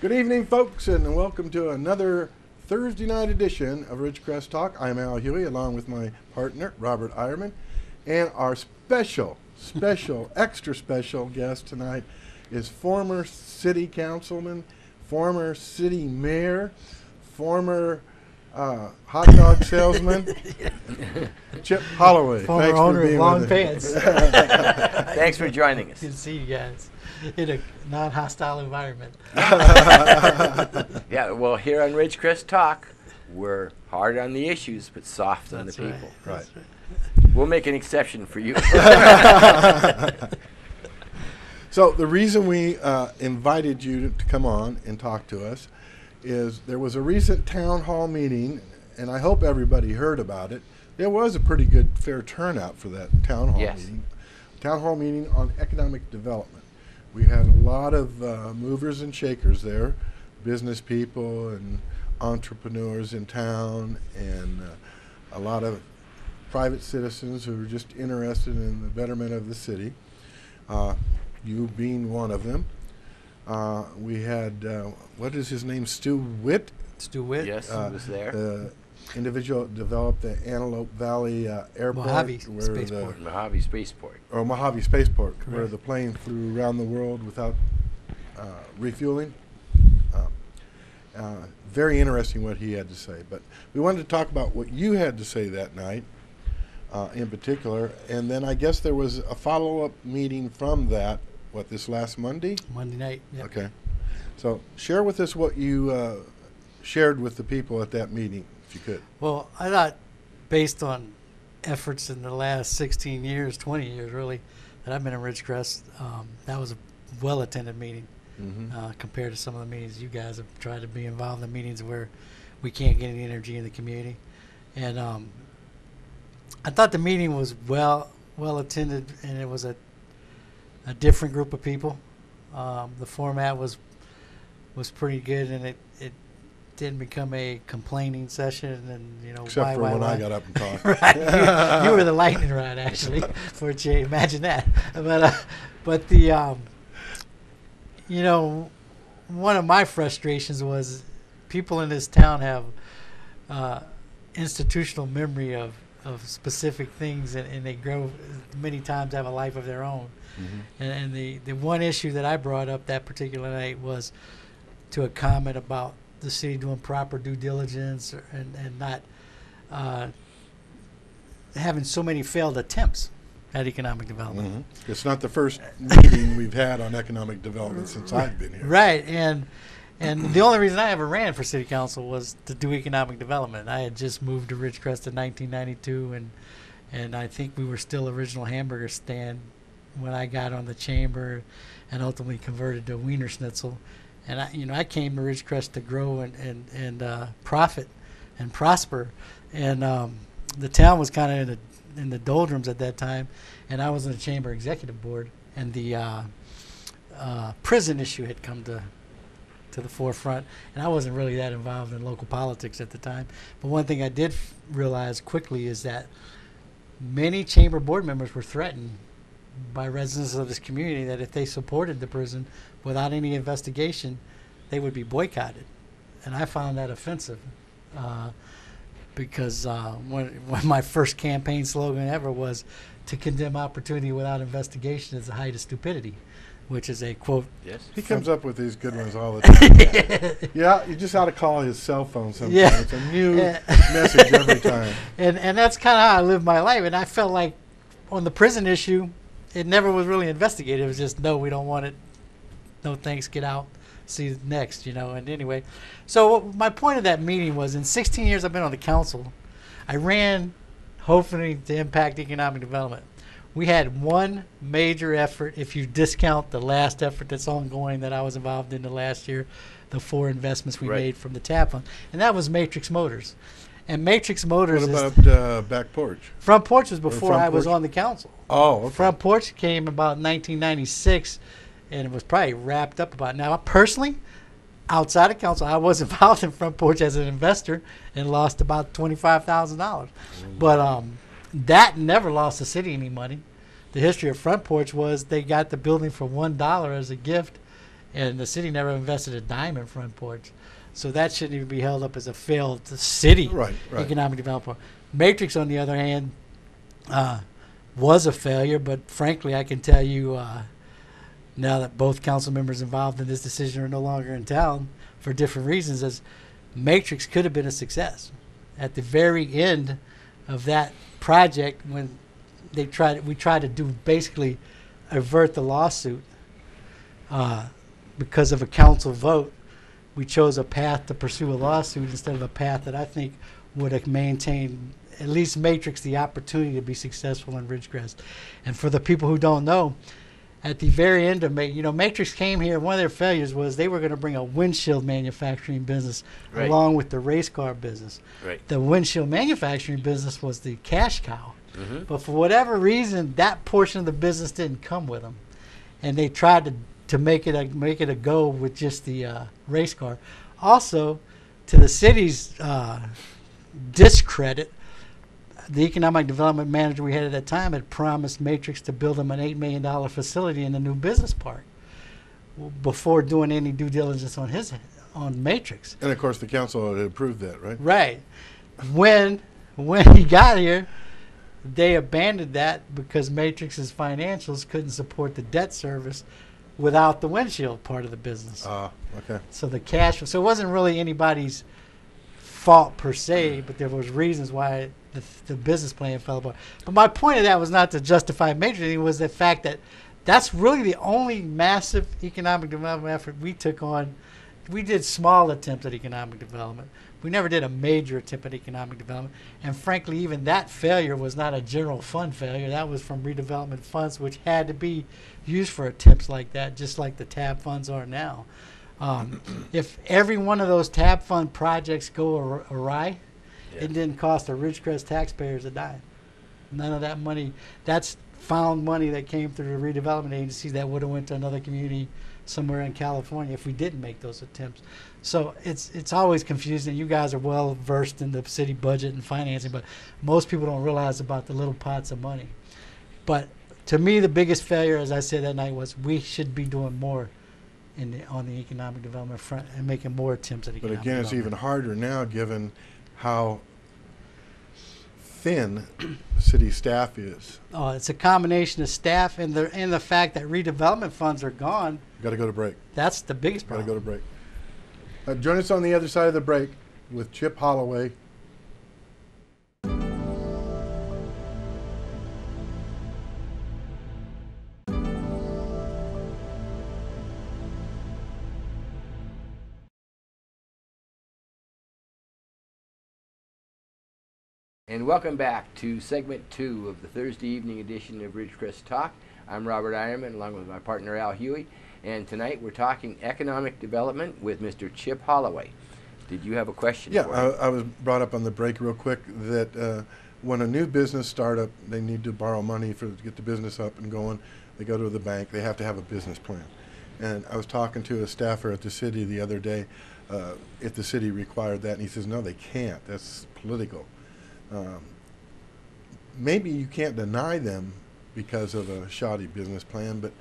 Good evening, folks, and welcome to another Thursday night edition of Ridgecrest Talk. I'm Al Huey, along with my partner, Robert Eierman, and our special, special, extra special guest tonight is former city councilman, former city mayor, former uh, hot dog salesman, Chip Holloway. Former Thanks owner for of Long with. Pants. Thanks for joining us. Good to see you guys in a non-hostile environment. Yeah, well, here on Ridgecrest Talk, we're hard on the issues but soft on the right. people. Right. We'll make an exception for you. So the reason we uh, invited you to, to come on and talk to us is there was a recent town hall meeting, and I hope everybody heard about it. There was a pretty good, fair turnout for that town hall Yes. meeting. Town hall meeting on economic development. We had a lot of uh, movers and shakers there, business people and entrepreneurs in town, and uh, a lot of private citizens who were just interested in the betterment of the city. Uh, you being one of them. Uh, we had, uh, what is his name, Stu Witt? Stu Witt. yes, Uh, he was there. The individual developed the Antelope Valley uh, Airport. Mojave where Spaceport. The, Mojave Spaceport. or Mojave Spaceport, where the plane flew around the world without uh, refueling. Uh, uh, very interesting what he had to say. But we wanted to talk about what you had to say that night uh, in particular. And then I guess there was a follow up meeting from that, what, this last Monday? Monday night. Yep. Okay. So share with us what you uh, shared with the people at that meeting, if you could. Well, I thought, based on efforts in the last 16 years, 20 years really, that I've been in Ridgecrest, um, that was a well-attended meeting Mm-hmm. uh, compared to some of the meetings you guys have tried to be involved in meetings where we can't get any energy in the community. And um, I thought the meeting was well well attended, and it was a a different group of people. Um, the format was was pretty good, and it, it didn't become a complaining session. And you know, Except why, for why, when why. I got up and talked. right, you, you were the lightning rod actually for change. Imagine that. But uh, but the um, you know, one of my frustrations was people in this town have uh, institutional memory of, of specific things and, and they grow many times have a life of their own. Mhm. And, and the, the one issue that I brought up that particular night was to a comment about the city doing proper due diligence or, and, and not uh, having so many failed attempts at economic development. Mhm. It's not the first meeting we've had on economic development since I've been here. Right, and and the only reason I ever ran for city council was to do economic development. I had just moved to Ridgecrest in 1992, and and I think we were still original hamburger stand when I got on the chamber, and ultimately converted to Wiener Schnitzel. And I, you know, I came to Ridgecrest to grow and and and uh, profit and prosper, and um, the town was kind of in the in the doldrums at that time, and I was in the chamber executive board, and the uh, uh, prison issue had come to to the forefront, and I wasn't really that involved in local politics at the time. But one thing I did f- realize quickly is that many chamber board members were threatened by residents of this community that if they supported the prison without any investigation, they would be boycotted, and I found that offensive. Uh, because uh, when, when my first campaign slogan ever was to condemn opportunity without investigation is the height of stupidity, which is a quote Yes. He comes up with these good ones all the time. yeah, you just ought to call his cell phone sometimes. Yeah. It's a new message every time. and and that's kind of how I lived my life. And I felt like on the prison issue, it never was really investigated. It was just no, we don't want it. No thanks, get out. See you next, you know. And anyway, so my point of that meeting was: in 16 years I've been on the council, I ran, hopefully to impact economic development. We had one major effort, if you discount the last effort that's ongoing that I was involved in the last year, the four investments we Right. made from the TAB fund, and that was Matrix Motors. And Matrix Motors What is about uh, back porch? Front Porch was before Front I was on the council. Oh, okay. Front Porch came about 1996, and it was probably wrapped up about now. Personally, outside of council, I was involved in Front Porch as an investor and lost about twenty five thousand dollars. But um, that never lost the city any money. The history of Front Porch was they got the building for one dollar as a gift, and the city never invested a dime in front porch. So that shouldn't even be held up as a failed city Right, right. economic development. Matrix, on the other hand, uh, was a failure, but frankly, I can tell you uh, now that both council members involved in this decision are no longer in town for different reasons, as Matrix could have been a success. At the very end of that project, when they tried, we tried to do basically avert the lawsuit uh, because of a council vote. We chose a path to pursue a lawsuit instead of a path that I think would have maintained at least Matrix the opportunity to be successful in Ridgecrest. And for the people who don't know, at the very end of you know, Matrix came here. One of their failures was they were going to bring a windshield manufacturing business Right. along with the race car business. Right. The windshield manufacturing business was the cash cow. Mm-hmm. But for whatever reason, that portion of the business didn't come with them, and they tried to to make it a make it a go with just the uh, race car. Also, to the city's uh, discredit, the economic development manager we had at that time had promised Matrix to build them an eight million dollar facility in the new business park before doing any due diligence on his on Matrix. And of course, the council had approved that, right? Right. When when he got here, they abandoned that because Matrix's financials couldn't support the debt service without the windshield part of the business. Ah, okay. so the cash so it wasn't really anybody's fault per se, but there was reasons why the, the business plan fell apart. But my point of that was not to justify Matrix. It was the fact that that's really the only massive economic development effort we took on. We did small attempts at economic development. We never did a major attempt at economic development. And frankly, even that failure was not a general fund failure. That was from redevelopment funds, which had to be used for attempts like that, just like the TAB funds are now. Um, if every one of those TAB fund projects go ar- awry, Yeah. it didn't cost the Ridgecrest taxpayers a dime. None of that money, that's found money that came through the redevelopment agency that would have went to another community somewhere in California if we didn't make those attempts. So it's it's always confusing. You guys are well versed in the city budget and financing, but most people don't realize about the little pots of money. But to me, the biggest failure, as I said that night, was we should be doing more in the, on the economic development front and making more attempts at economic. But again, it's even harder now given how thin city staff is. Uh, it's a combination of staff and the and the fact that redevelopment funds are gone. Got to go to break. That's the biggest problem. Got to go to break. Uh, join us on the other side of the break with Chip Holloway. And welcome back to segment two of the Thursday evening edition of Ridgecrest Talk. I'm Robert Eierman along with my partner Al Huey. And tonight we're talking economic development with Mr. Chip Holloway. Did you have a question Yeah, I. I was brought up on the break real quick that uh, when a new business startup, they need to borrow money for to get the business up and going. They go to the bank. They have to have a business plan. And I was talking to a staffer at the city the other day, uh, if the city required that, and he says, no, they can't. That's political. Um, maybe you can't deny them because of a shoddy business plan, but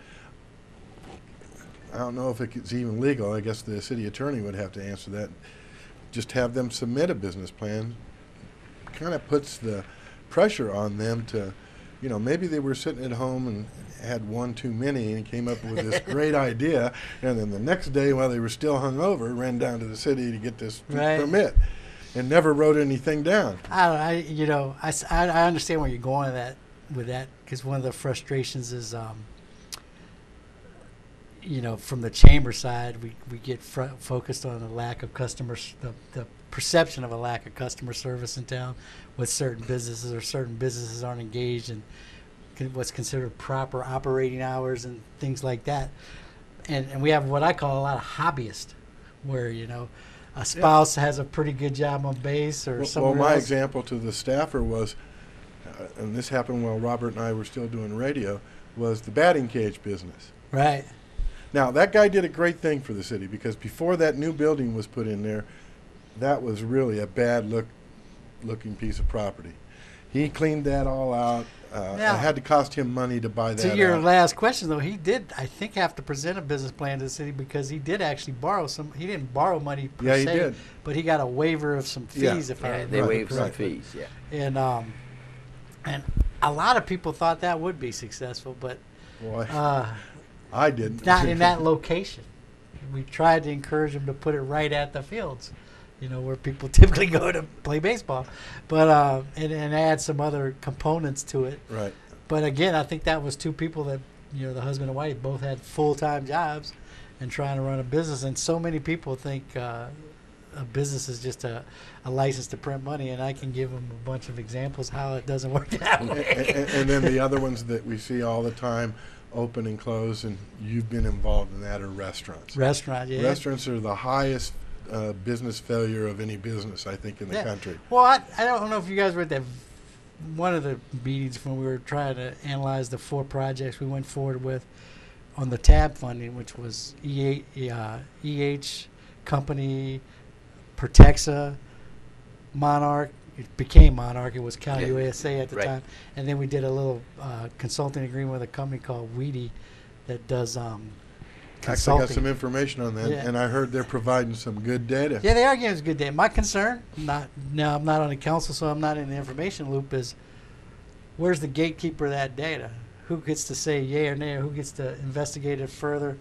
I don't know if it's even legal. I guess the city attorney would have to answer that. Just have them submit a business plan. Kind of puts the pressure on them to, you know, maybe they were sitting at home and had one too many and came up with this great idea, and then the next day, while they were still hungover, ran down to the city to get this Right. permit, and never wrote anything down. I, I you know I, I- understand where you're going with that with that because one of the frustrations is um, you know from the chamber side we, we get fr- focused on the lack of customer s- the, the perception of a lack of customer service in town with certain businesses or certain businesses aren't engaged in what's considered proper operating hours and things like that and and we have what I call a lot of hobbyists where you know a spouse has a pretty good job on base or Well, somewhere well, my else. example to the staffer was, uh, and this happened while Robert and I were still doing radio, was the batting cage business. Right. Now that guy did a great thing for the city because before that new building was put in there, that was really a bad look, looking piece of property. He cleaned that all out. Uh, Now- it had to cost him money to buy that. To your out. last question, though, he did, I think, have to present a business plan to the city because he did actually borrow some. He didn't borrow money per Yeah, he se, did. but he got a waiver of some Yeah. fees. If I Yeah, they remember waived some fees. Yeah. And um, and a lot of people thought that would be successful, but Boy, uh, I didn't. not in that location. We tried to encourage them to put it right at the fields, you know, where people typically go to play baseball, but uh, and and add some other components to it. Right. But again, I think that was two people that you know, the husband and wife both had full time jobs and trying to run a business. And so many people think uh, a business is just a, a license to print money, and I can give them a bunch of examples how it doesn't work that and, way. and, and then the other ones that we see all the time, open and close, and you've been involved in that are restaurants. Restaurant, yeah. Restaurants are the highest uh, business failure of any business, I think, in the Yeah. country. Well, I, I don't know if you guys were at that one of the meetings when we were trying to analyze the four projects we went forward with on the tab funding, which was EH, uh, EH Company, Protexa, Monarch. It became Monarch. It was County Yeah. USA at the Right. time, and then we did a little uh, consulting agreement with a company called Weedy that does um, Actually, I got some information on that, Yeah. and I heard they're providing some good data. Yeah, they are giving us good data. My concern, not now, I'm not on the council, so I'm not in the information loop. Is where's the gatekeeper of that data? Who gets to say yay or nay? Or who gets to investigate it further?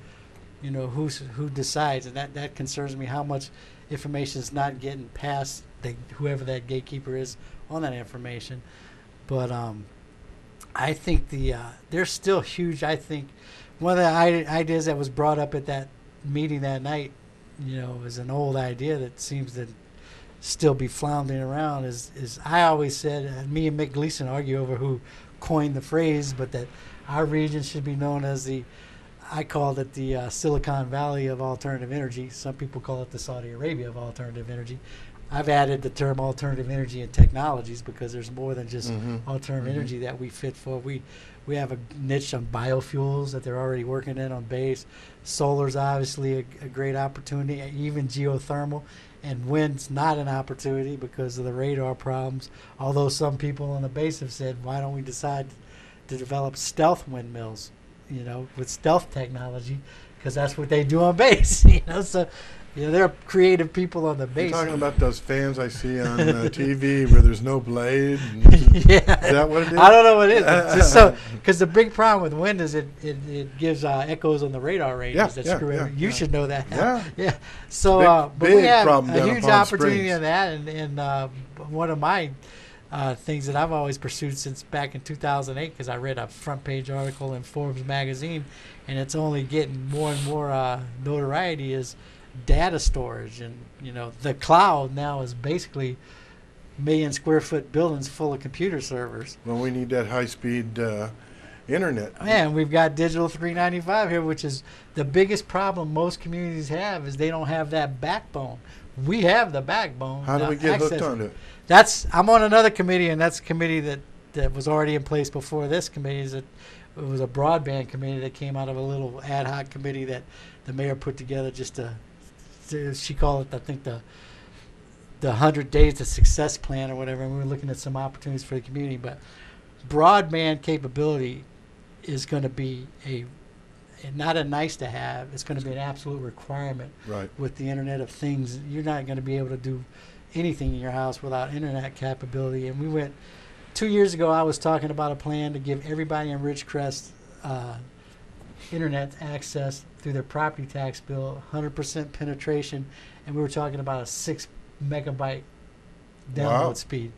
You know, who's who decides, and that that concerns me. How much information is not getting past the, whoever that gatekeeper is on that information? But um, I think the uh, there's still huge. I think one of the ideas that was brought up at that meeting that night, you know, is an old idea that seems to still be floundering around. Is is I always said, and me and Mick Gleason argue over who coined the phrase, but that our region should be known as the I called it the uh, Silicon Valley of alternative energy. Some people call it the Saudi Arabia of alternative energy. I've added the term alternative energy and technologies because there's more than just Mhm. alternative Mhm. energy that we fit for. We we have a niche on biofuels that they're already working in on base. Solar's obviously a, a great opportunity, even geothermal, and wind's not an opportunity because of the radar problems. Although some people on the base have said, why don't we decide to develop stealth windmills? You know, with stealth technology, because that's what they do on base. You know, so you know they're creative people on the You're base. talking about those fans I see on uh, TV where there's no blade. yeah. Is that what it is? I don't know what it is. Just so because the big problem with wind is it it, it gives uh, echoes on the radar ranges Yeah, that yeah, screw yeah. You yeah. should know that. Yeah. yeah. So, Big- uh, but we have a huge opportunity Springs. in that, and, and uh, one of my uh, things that I've always pursued since back in 2008 because I read a front page article in Forbes magazine, and it's only getting more and more uh, notoriety is data storage, and you know the cloud now is basically million square foot buildings full of computer servers. Well, we need that high-speed uh, internet. Man, we've got digital 395 here, which is the biggest problem most communities have is they don't have that backbone. We have the backbone. How do we get hooked onto it? That's I'm on another committee, and that's a committee that that was already in place before this committee. Is it, it was a broadband committee that came out of a little ad hoc committee that the mayor put together just to, to she called it I think the the hundred days to success plan or whatever. And we were looking at some opportunities for the community, but broadband capability is going to be a not a nice to have. It's going to be an absolute requirement Right. with the Internet of Things. You're not going to be able to do anything in your house without internet capability. And we went two years ago. I was talking about a plan to give everybody in Ridgecrest uh, internet access through their property tax bill, 100% penetration, and we were talking about a six megabyte download Wow. speed.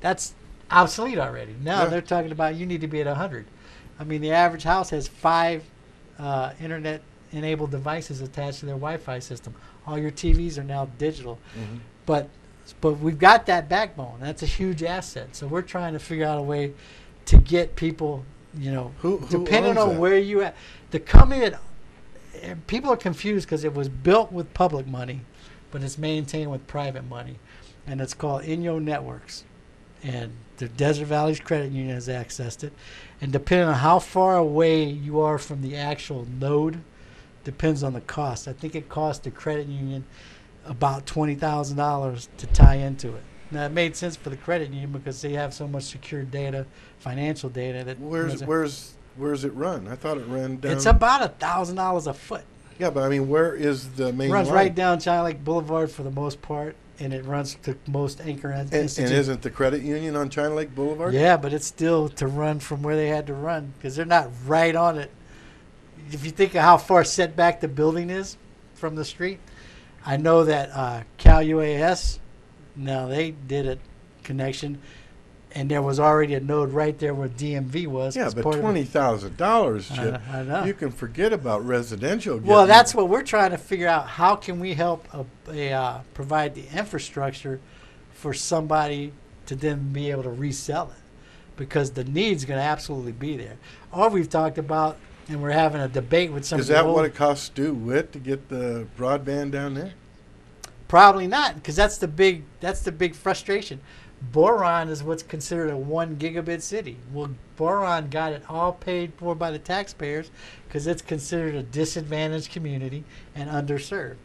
That's obsolete already. Now Yeah. they're talking about you need to be at 100. I mean, the average house has five uh, internet enabled devices attached to their Wi-Fi system. All your TVs are now digital, Mm-hmm. but but we've got that backbone. That's a huge asset. So we're trying to figure out a way to get people, you know, Who, who depending on that? where you at. The company that people are confused because it was built with public money, but it's maintained with private money, and it's called Inyo Networks, and the Desert Valleys Credit Union has accessed it, and depending on how far away you are from the actual node, depends on the cost. I think it costs the credit union about twenty thousand dollars to tie into it. Now, it made sense for the credit union because they have so much secure data, financial data that Where's where's where's it run? I thought it ran down. it's about a thousand dollars a foot. Yeah, but I mean, where is the main runs line? right down China Lake Boulevard for the most part, and it runs to most anchor And, and isn't the credit union on China Lake Boulevard? Yeah, but it's still to run from where they had to run because they're not right on it. If you think of how far set back the building is from the street, I know that uh, Cal UAS, now they did a connection, and there was already a node right there where DMV was. Yeah, but part of it- twenty thousand dollars, Chip. I know. You can forget about residential. Well, that's what we're trying to figure out. How can we help a, a, uh, provide the infrastructure for somebody to then be able to resell it? Because the need's going to absolutely be there. Or we've talked about, and we're having a debate with some. Is that old- what it costs Stu Witt to get the broadband down there? Probably not, because that's the big that's the big frustration. Boron is what's considered a one gigabit city. Well, Boron got it all paid for by the taxpayers because it's considered a disadvantaged community and underserved.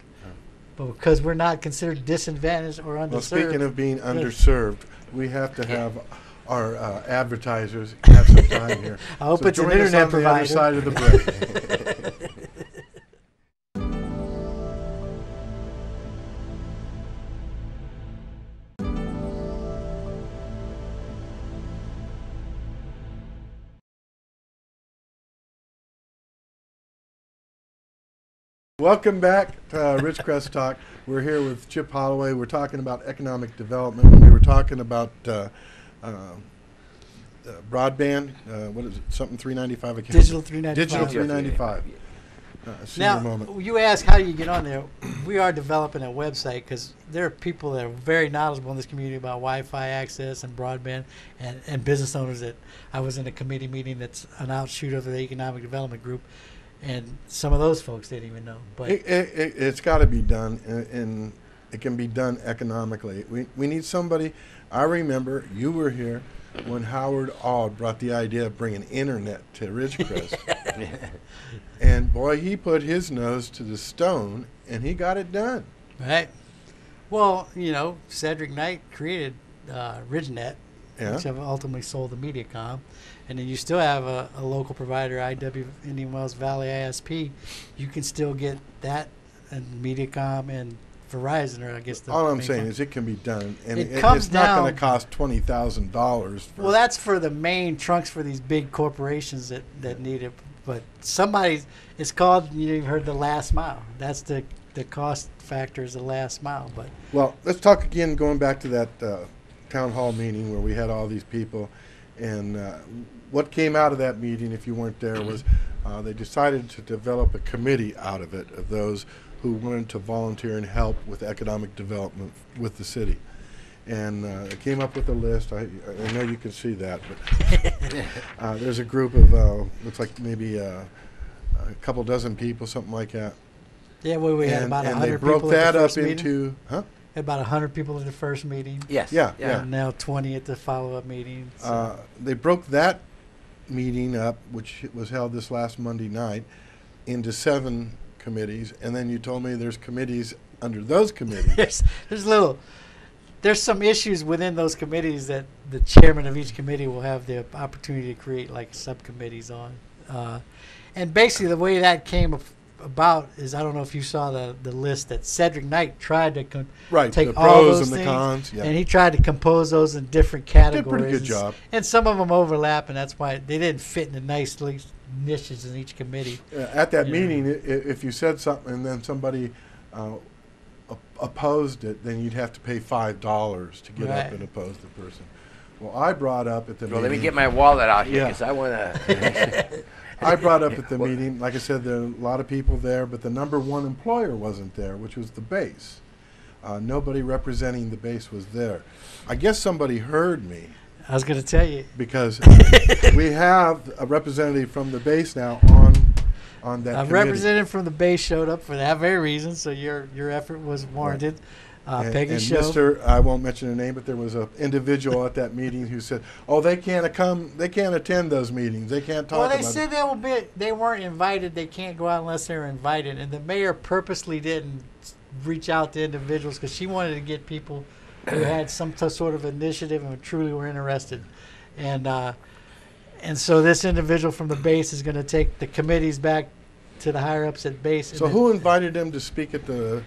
But because we're not considered disadvantaged or underserved, Well, speaking of being underserved, we have to have our uh, advertisers have some time here. I hope So it's an internet on the other provider. side of the break. Welcome back to uh, Ridgecrest Talk. We're here with Chip Holloway. We're talking about economic development. We were talking about uh, uh, uh, broadband. Uh, what is it? Something 395 account. Digital 395. Digital Digital 395. Uh, senior Now, moment. you ask how do you get on there? We are developing a website because there are people that are very knowledgeable in this community about Wi-Fi access and broadband, and, and business owners that I was in a committee meeting that's an outshoot of the economic development group, and some of those folks didn't even know. But It, it, it, it's got to be done, and, and it can be done economically. We, we need somebody. I remember you were here when Howard Auld brought the idea of bringing internet to Ridgecrest. and boy, he put his nose to the stone, and he got it done. right, well, you know, Cedric Knight created uh, RidgeNet, Yeah. which have ultimately sold to MediaCom. And then you still have a, a local provider, IW Indian Wells Valley ISP. You can still get that and MediaCom and Verizon, or I guess the All I'm saying is it can be done, and It it, comes it's not going to cost twenty thousand dollars. Well, that's for the main trunks for these big corporations that, that need it. But somebody, it's called, you've heard the last mile. That's the, the cost factor is the last mile. But Well, let's talk again, going back to that uh, town hall meeting where we had all these people. And uh, what came out of that meeting, if you weren't there, was uh, they decided to develop a committee out of it of those who wanted to volunteer and help with economic development with the city. And uh, they came up with a list. I, I know you can see that, but uh, there's a group of, uh, looks like maybe uh, a couple dozen people, something like that. yeah, we, we had and about and 100 they broke people that at the up first meeting. into, huh? Had about 100 people at the first meeting. Yes. Yeah, yeah. And now 20 at the follow-up meeting. So. Uh, they broke that meeting up, which was held this last Monday night, into seven committees, and then you told me there's committees under those committees. there's there's little there's some issues within those committees that the chairman of each committee will have the opportunity to create like subcommittees on uh, and basically the way that came af- about is I don't know if you saw the the list that Cedric Knight tried to con- right, take the all pros those and the things, cons. Yeah. and he tried to compose those in different Did categories. a pretty good and job. And some of them overlap, and that's why they didn't fit into nice li- niches in each committee. At that Yeah. meeting, i- i- if you said something and then somebody uh, op- opposed it, then you'd have to pay five dollars to get up and oppose the person. Well, I brought up at the Well, meeting. let me get my wallet out here Yeah. because I want to. I brought up at the Well- meeting, like I said, there are a lot of people there, but the number one employer wasn't there, which was the base. Uh, nobody representing the base was there. I guess somebody heard me I was going to tell you. because we have a representative from the base now on on that A committee. representative from the base showed up for that very reason, so your your effort was warranted. Uh, and, Peggy and showed. Mr. I won't mention the name, but there was an individual at that meeting who said, "Oh, they can't come. They can't attend those meetings. They can't talk well, they about said it." they will be. They weren't invited. They can't go out unless they're invited. And the mayor purposely didn't reach out to individuals because she wanted to get people who had some t- sort of initiative and truly were interested. And uh, and so this individual from the base is going to take the committees back to the higher ups at base. So who invited them to speak at the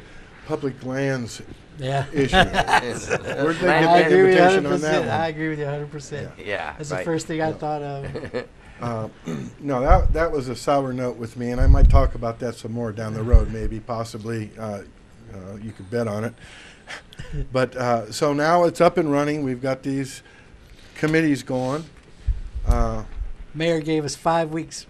public lands Yeah. issue? Where'd they Land get I the agree with you invitation 100%. on that I agree with you 100%. Yeah, That's right. the first thing I Yeah. thought of. Uh, no, that that was a sour note with me, and I might talk about that some more down the road, maybe, possibly. Uh, uh, you could bet on it. But uh, so now it's up and running. We've got these committees going. Uh, Mayor gave us five weeks.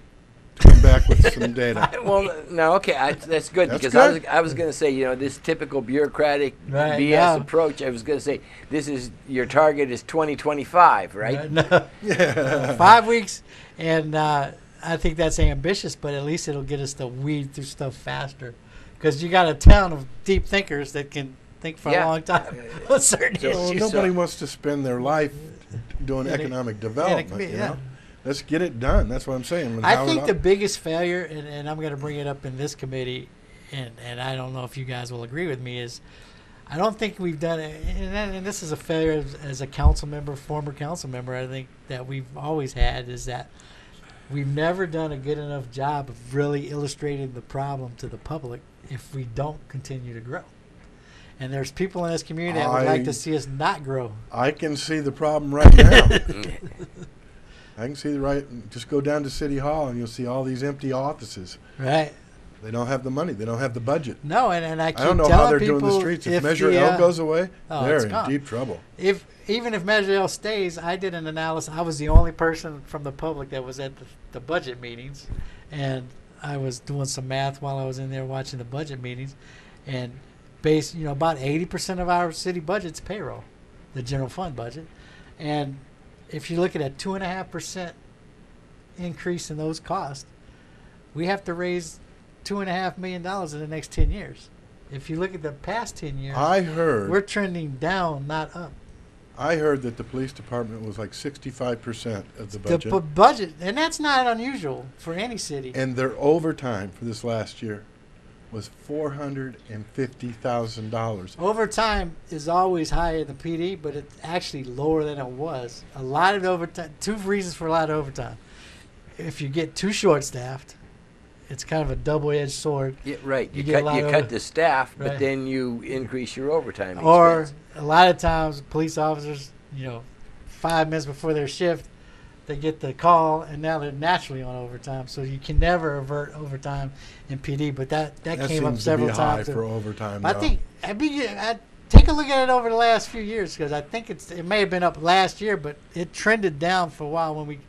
come back with some data. well, no, okay, I, that's good That's because I was. I was going to say, you know, this typical bureaucratic Right, BS yeah. approach. I was going to say, this is your target is 2025, right? No. Yeah. five weeks, and uh, I think that's ambitious, but at least it'll get us to weed through stuff faster. Because you got a town of deep thinkers that can think for Yeah. a long time on certain So- Well, issues. nobody so- wants to spend their life doing In economic a development. committee, you yeah. know? Let's get it done. That's what I'm saying. And I think the biggest failure, and, and I'm going to bring it up in this committee, and, and I don't know if you guys will agree with me, is I don't think we've done it, and, and this is a failure as, as a council member, former council member, I think that we've always had, is that we've never done a good enough job of really illustrating the problem to the public if we don't continue to grow. And there's people in this community that would like to see us not grow. I can see the problem right now. I can see the right. Just go down to City Hall and you'll see all these empty offices. Right? They don't have the money. They don't have the budget. No, and, and I keep I don't know how they're doing the streets. If, if Measure the, L uh, goes away, oh, they're in gone. deep trouble. if even if Measure L stays, I did an analysis. I was the only person from the public that was at the, the budget meetings, and I was doing some math while I was in there watching the budget meetings, and based, you know, about eighty percent of our city budget's payroll, the general fund budget, and if you're looking at two and a half percent increase in those costs, we have to raise two and a half million dollars in the next ten years. If you look at the past ten years, I heard. we're trending down, not up. I heard that the police department was like 65 percent of the The budget, bu- budget, and that's not unusual for any city. and their overtime for this last year was 450 thousand dollars. Overtime is always higher than the PD, but it's actually lower than it was. A lot of overtime. Two reasons for a lot of overtime. If you get too short-staffed, it's kind of a double-edged sword. Yeah, right. You You, get a cut lot you of- cut the staff, but then you increase your overtime Or expense. a lot of times, police officers, you know, five minutes before their shift, they get the call, and now they're naturally on overtime. So you can never avert overtime in PD. But that that, That came up several to be high times. for overtime. I think I be I take a look at it over the last few years because I think it's it may have been up last year, but it trended down for a while. When we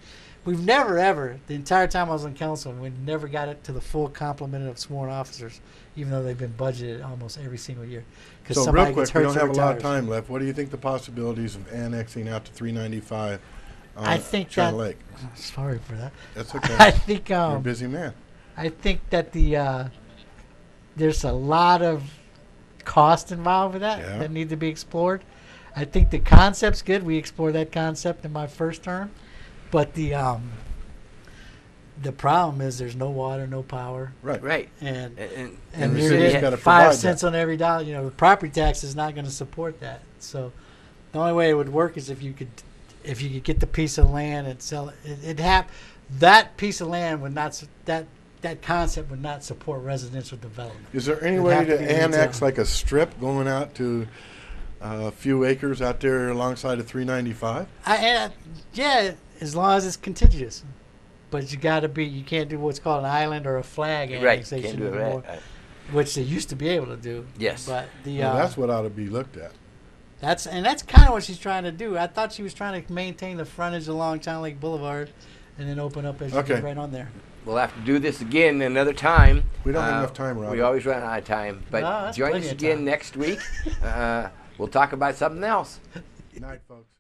we've never ever the entire time I was on council, we never got it to the full complement of sworn officers, even though they've been budgeted almost every single year. Because So somebody real quick, gets we don't have a lot of time left. What do you think the possibilities of annexing out to 395? On I think China that- Lake. Sorry for that. That's okay. I okay. think You're a um, busy man. I think that the uh, there's a lot of cost involved with that Yeah. that need to be explored. I think the concept's good. We explored that concept in my first term, but the um, the problem is there's no water, no power, Right. right. and And, and, and, the you're city's getting five provide cents on every dollar. You know, the property tax is not going to support that. So the only way it would work is if you could, if you could get the piece of land and sell it. It, it'd have that piece of land would not s- that that concept would not support residential development. Is there any It'd way have to to be retail. annex like a strip going out to uh, a few acres out there alongside of 395? I, and, yeah, as long as it's contiguous. But you got to be. You can't do what's called an island or a flag right. annexation Can't do it anymore, right. Which they used to be able to do. Yes. But the Well, uh, that's what ought to be looked at. That's and that's kind of what she's trying to do. I thought she was trying to maintain the frontage along China Lake Boulevard, and then open up as you Okay. get right on there. We'll have to do this again another time. We don't have Uh, enough time, Rob. We always run out of time. But No, join us again next week. uh, we'll talk about something else. Good night, folks.